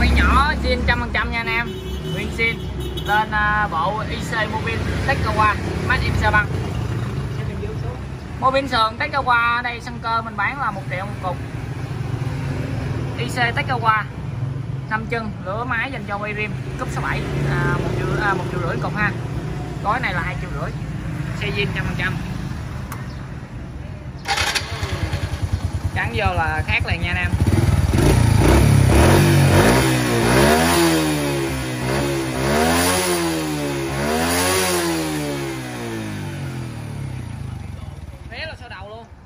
nguyên nhỏ zin trăm phần trăm nha anh em. Nguyên zin tên uh, à, bộ IC Mobile Tekkawa Made in băng? Mobile sườn Tekkawa ở đây sân cơ mình bán là một triệu một cục. IC Tekkawa 5 chân lửa máy dành cho quay rim cúp 67 à, một triệu à, một triệu rưỡi cục ha. Gói này là hai triệu rưỡi. Xe zin trăm phần trăm cắn vô là khác liền nha anh em. té ra sau đầu luôn?